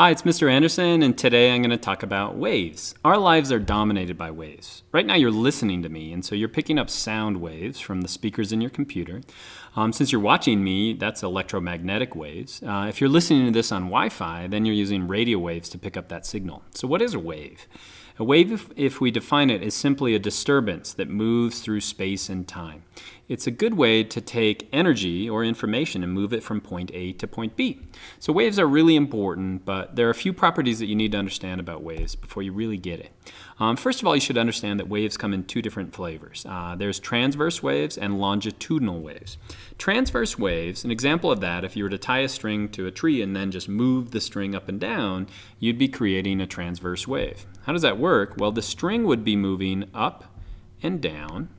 Hi, it's Mr. Andersen, and today I'm going to talk about waves. Our lives are dominated by waves. Right now, you're listening to me, and so you're picking up sound waves from the speakers in your computer. Um, since you're watching me, that's electromagnetic waves. Uh, if you're listening to this on Wi Fi, then you're using radio waves to pick up that signal. So, what is a wave? A wave, if, if, we define it, is simply a disturbance that moves through space and time. It's a good way to take energy or information and move it from point A to point B. So waves are really important, but there are a few properties that you need to understand about waves before you really get it. Um, first of all, you should understand that waves come in two different flavors. Uh, there's transverse waves and longitudinal waves. Transverse waves, an example of that, if you were to tie a string to a tree and then just move the string up and down, you'd be creating a transverse wave. How does that work? Well, the string would be moving up and down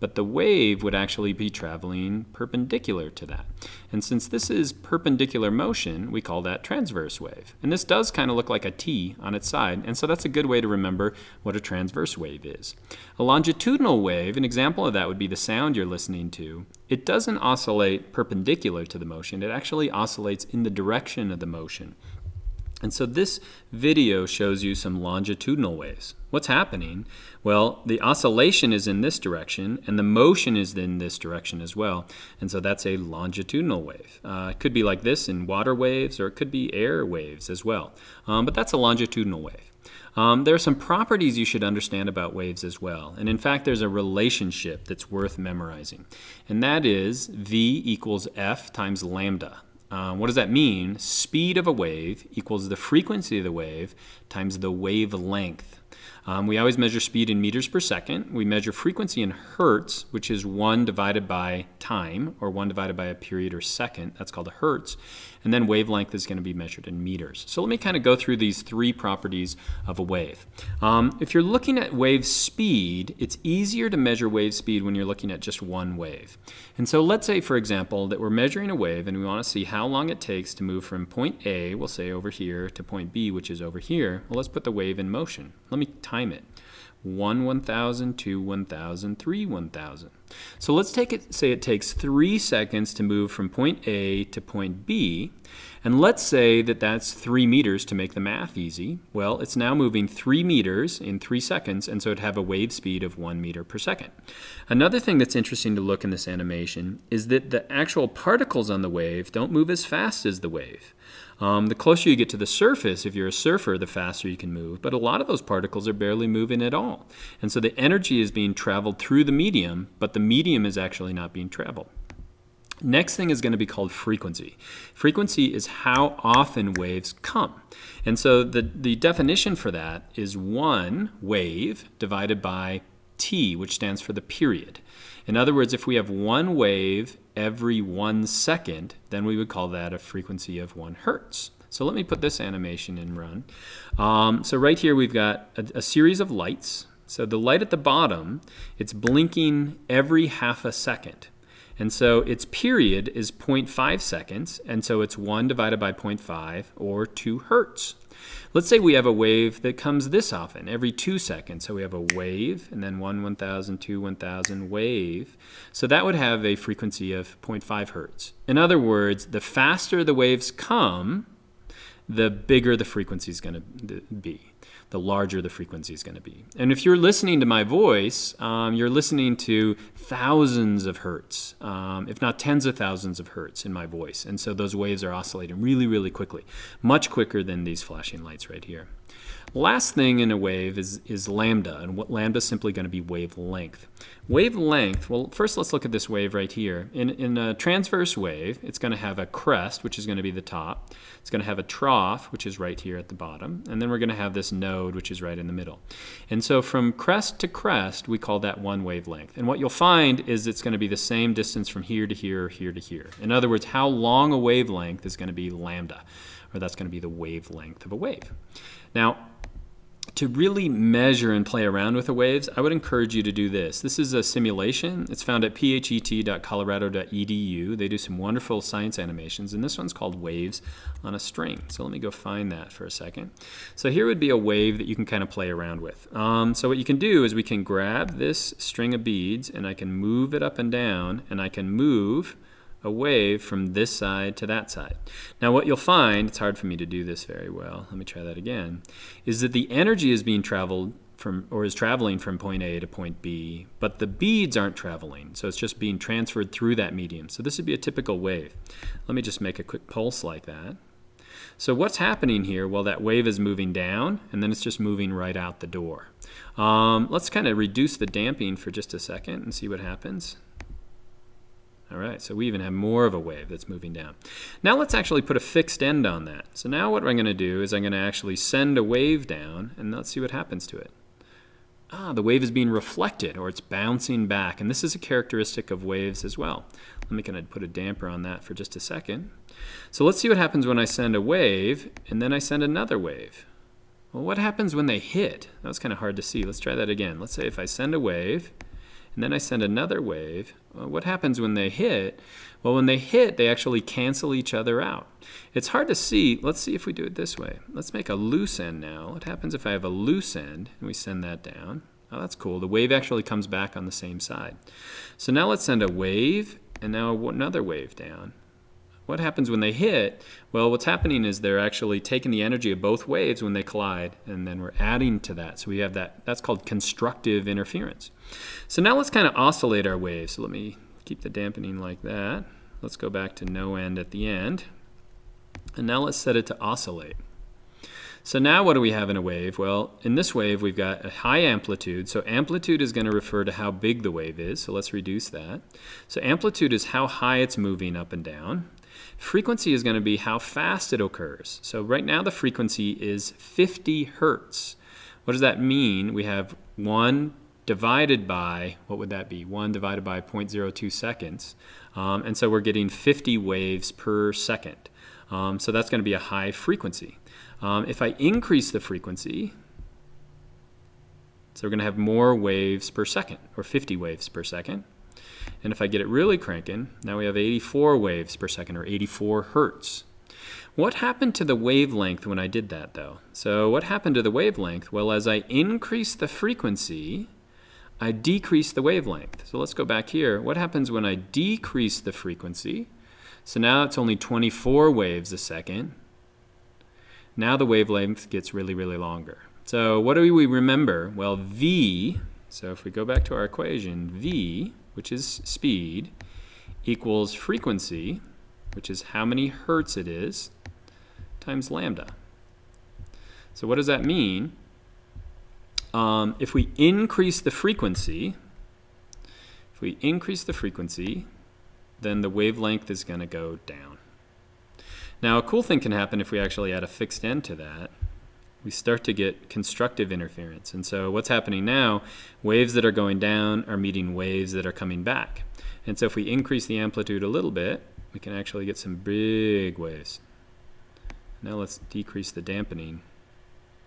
but the wave would actually be traveling perpendicular to that. And since this is perpendicular motion, we call that transverse wave. And this does kind of look like a T on its side, and so that's a good way to remember what a transverse wave is. A longitudinal wave, an example of that would be the sound you're listening to. It doesn't oscillate perpendicular to the motion, it actually oscillates in the direction of the motion. And so this video shows you some longitudinal waves. What's happening? Well, the oscillation is in this direction, and the motion is in this direction as well. And so that's a longitudinal wave. Uh, it could be like this in water waves, or it could be air waves as well. Um, but that's a longitudinal wave. Um, there are some properties you should understand about waves as well. And in fact, there's a relationship that's worth memorizing. And that is V equals F times lambda. Um, what does that mean? Speed of a wave equals the frequency of the wave times the wavelength. Um, we always measure speed in meters per second. We measure frequency in hertz, which is 1 divided by time, or 1 divided by a period or second. That's called a hertz. And then wavelength is going to be measured in meters. So let me kind of go through these three properties of a wave. Um, if you're looking at wave speed, it's easier to measure wave speed when you're looking at just one wave. And so let's say, for example, that we're measuring a wave and we want to see how long it takes to move from point A, we'll say over here, to point B, which is over here. Well, let's put the wave in motion. Let me time it. 1 1000, 2 1000, 3 1000. So let's take it, say it takes 3 seconds to move from point A to point B, and let's say that that's 3 meters to make the math easy. Well, it's now moving 3 meters in 3 seconds, and so it'd have a wave speed of 1 meter per second. Another thing that's interesting to look in this animation is that the actual particles on the wave don't move as fast as the wave. Um, the closer you get to the surface, if you're a surfer, the faster you can move. But a lot of those particles are barely moving at all. And so the energy is being traveled through the medium, but the medium is actually not being traveled. Next thing is going to be called frequency. Frequency is how often waves come. And so the, the definition for that is one wave divided by t, which stands for the period. In other words, if we have one wave every one second, then we would call that a frequency of one hertz. So let me put this animation in run. Um, so right here we've got a, a series of lights. So the light at the bottom, it's blinking every half a second. And so its period is 0.5 seconds, and so it's 1 divided by 0.5, or 2 hertz. Let's say we have a wave that comes this often, every 2 seconds. So we have a wave, and then 1 1000, 2 1000, wave. So that would have a frequency of 0.5 hertz. In other words, the faster the waves come, the bigger the frequency is going to be the larger the frequency is going to be. And if you're listening to my voice, um, you're listening to thousands of hertz, um, if not tens of thousands of hertz in my voice. And so those waves are oscillating really, really quickly, much quicker than these flashing lights right here. Last thing in a wave is, is lambda, and what lambda is simply going to be wavelength. Wavelength, well, first let's look at this wave right here. In, in a transverse wave, it's going to have a crest, which is going to be the top. It's going to have a trough, which is right here at the bottom. And then we're going to have this node, which is right in the middle. And so from crest to crest, we call that one wavelength. And what you'll find is it's going to be the same distance from here to here, here to here. In other words, how long a wavelength is going to be lambda, or that's going to be the wavelength of a wave. Now, to really measure and play around with the waves, I would encourage you to do this. This is a simulation. It's found at phet.colorado.edu. They do some wonderful science animations, and this one's called Waves on a String. So let me go find that for a second. So here would be a wave that you can kind of play around with. Um, so what you can do is we can grab this string of beads, and I can move it up and down, and I can move a wave from this side to that side. Now what you'll find, it's hard for me to do this very well, let me try that again, is that the energy is being traveled from, or is traveling from point A to point B, but the beads aren't traveling, so it's just being transferred through that medium. So this would be a typical wave. Let me just make a quick pulse like that. So what's happening here? Well, that wave is moving down, and then it's just moving right out the door. Um, let's kind of reduce the damping for just a second and see what happens. All right, so we even have more of a wave that's moving down. Now let's actually put a fixed end on that. So now what I'm going to do is I'm going to actually send a wave down, and let's see what happens to it. Ah, the wave is being reflected, or it's bouncing back, and this is a characteristic of waves as well. Let me kind of put a damper on that for just a second. So let's see what happens when I send a wave, and then I send another wave. Well, what happens when they hit? That was kind of hard to see. Let's try that again. Let's say if I send a wave, and then I send another wave, what happens when they hit? Well, when they hit, they actually cancel each other out. It's hard to see. Let's see if we do it this way. Let's make a loose end now. What happens if I have a loose end and we send that down? Oh, that's cool. The wave actually comes back on the same side. So now let's send a wave and now another wave down. What happens when they hit? Well, what's happening is they're actually taking the energy of both waves when they collide, and then we're adding to that. So we have that, that's called constructive interference. So now let's kind of oscillate our waves. So let me keep the dampening like that. Let's go back to no end at the end. And now let's set it to oscillate. So now what do we have in a wave? Well, in this wave we've got a high amplitude. So amplitude is going to refer to how big the wave is. So let's reduce that. So amplitude is how high it's moving up and down. Frequency is going to be how fast it occurs. So right now the frequency is 50 hertz. What does that mean? We have 1 divided by, what would that be? 1 divided by 0.02 seconds. Um, and so we're getting 50 waves per second. Um, so that's going to be a high frequency. Um, if I increase the frequency, so we're going to have more waves per second, or 50 waves per second. And if I get it really cranking, now we have 84 waves per second, or 84 hertz. What happened to the wavelength when I did that, though? So what happened to the wavelength? Well, as I increase the frequency, I decrease the wavelength. So let's go back here. What happens when I decrease the frequency? So now it's only 24 waves a second. Now the wavelength gets really, really longer. So what do we remember? Well, V, so if we go back to our equation, V, which is speed, equals frequency, which is how many hertz it is, times lambda. So what does that mean? Um, if we increase the frequency, if we increase the frequency, then the wavelength is going to go down. Now, a cool thing can happen if we actually add a fixed end to that. We start to get constructive interference. And so what's happening now, waves that are going down are meeting waves that are coming back. And so if we increase the amplitude a little bit, we can actually get some big waves. Now let's decrease the dampening.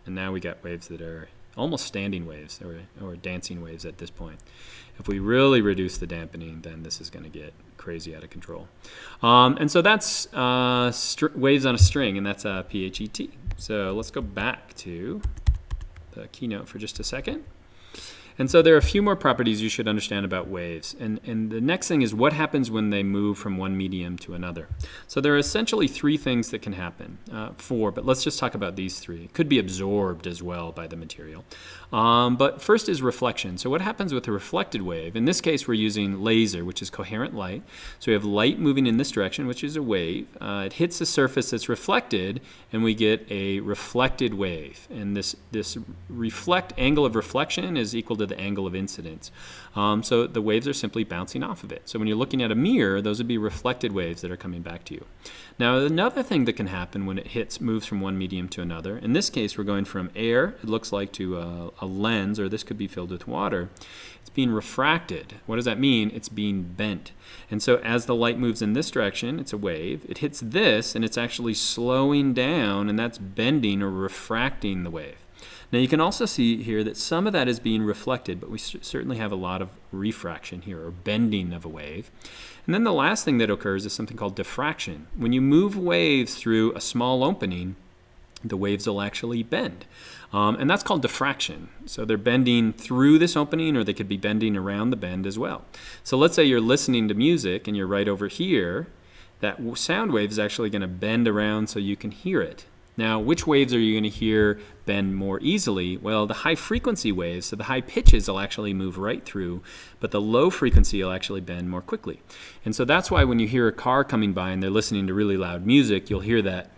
And now we got waves that are almost standing waves or, or dancing waves at this point. If we really reduce the dampening, then this is going to get crazy out of control. Um, and so that's uh, waves on a string, and that's a PHET. So let's go back to the keynote for just a second. And so there are a few more properties you should understand about waves. And, and the next thing is what happens when they move from one medium to another. So there are essentially three things that can happen. Uh, four, but let's just talk about these three. It could be absorbed as well by the material. Um, but first is reflection. So what happens with a reflected wave? In this case, we're using laser, which is coherent light. So we have light moving in this direction, which is a wave. Uh, it hits a surface that's reflected, and we get a reflected wave. And this, this reflect angle of reflection is equal to the angle of incidence. Um, so the waves are simply bouncing off of it. So when you're looking at a mirror, those would be reflected waves that are coming back to you. Now another thing that can happen when it hits, moves from one medium to another, in this case we're going from air, it looks like, to a, a lens, or this could be filled with water, it's being refracted. What does that mean? It's being bent. And so as the light moves in this direction, it's a wave, it hits this and it's actually slowing down and that's bending or refracting the wave. Now you can also see here that some of that is being reflected, but we certainly have a lot of refraction here, or bending of a wave. And then the last thing that occurs is something called diffraction. When you move waves through a small opening, the waves will actually bend. Um, and that's called diffraction. So they're bending through this opening or they could be bending around the bend as well. So let's say you're listening to music and you're right over here. That sound wave is actually going to bend around so you can hear it. Now, which waves are you going to hear bend more easily? Well, the high frequency waves, so the high pitches will actually move right through, but the low frequency will actually bend more quickly. And so that's why when you hear a car coming by and they're listening to really loud music, you'll hear that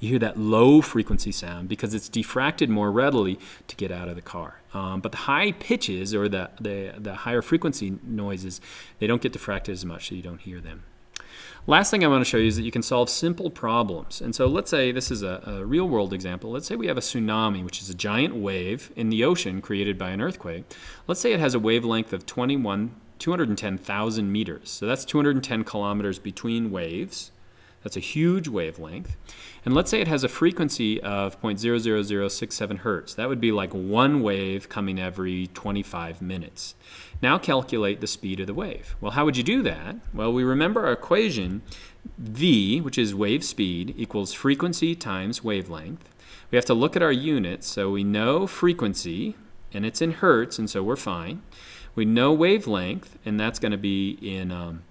you hear that low frequency sound because it's diffracted more readily to get out of the car. Um, but the high pitches or the, the, the higher frequency noises, they don't get diffracted as much, so you don't hear them. Last thing I want to show you is that you can solve simple problems. And so let's say this is a, a, real world example. Let's say we have a tsunami, which is a giant wave in the ocean created by an earthquake. Let's say it has a wavelength of 21, 210,000 meters. So that's 210 kilometers between waves. That's a huge wavelength. And let's say it has a frequency of 0.00067 hertz. That would be like one wave coming every 25 minutes. Now calculate the speed of the wave. Well, how would you do that? Well, we remember our equation, v, which is wave speed, equals frequency times wavelength. We have to look at our units, so we know frequency, and it's in hertz, and so we're fine. We know wavelength, and that's going to be in um,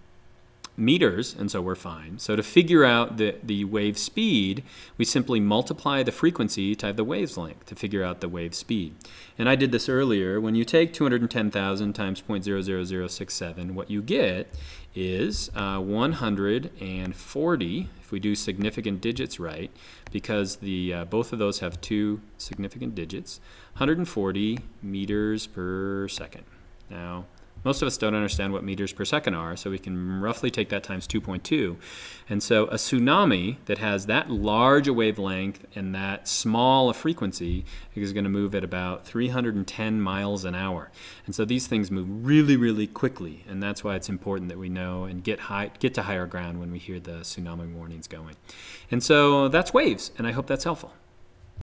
meters, and so we're fine. So to figure out the, the wave speed, we simply multiply the frequency times the wavelength to figure out the wave speed. And I did this earlier. When you take 210,000 times 0.00067, what you get is uh, 140, if we do significant digits right, because the uh, both of those have two significant digits, 140 meters per second. Now, most of us don't understand what meters per second are, so we can roughly take that times 2.2. And so a tsunami that has that large a wavelength and that small a frequency is going to move at about 310 miles an hour. And so these things move really, really quickly, and that's why it's important that we know and get high, get to higher ground when we hear the tsunami warnings going. And so that's waves, and I hope that's helpful.